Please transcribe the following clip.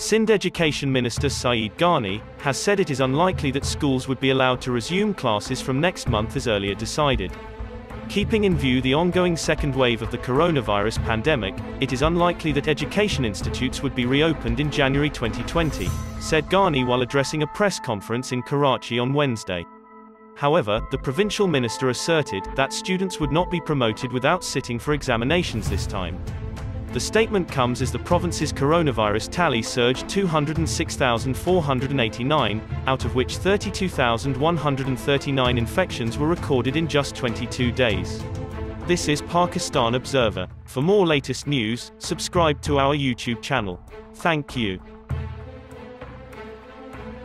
Sindh Education Minister Saeed Ghani has said it is unlikely that schools would be allowed to resume classes from next month as earlier decided. Keeping in view the ongoing second wave of the coronavirus pandemic, it is unlikely that education institutes would be reopened in January 2020, said Ghani while addressing a press conference in Karachi on Wednesday. However, the provincial minister asserted that students would not be promoted without sitting for examinations this time. The statement comes as the province's coronavirus tally surged 206,489, out of which 32,139 infections were recorded in just 22 days. This is Pakistan Observer. For more latest news, subscribe to our YouTube channel. Thank you.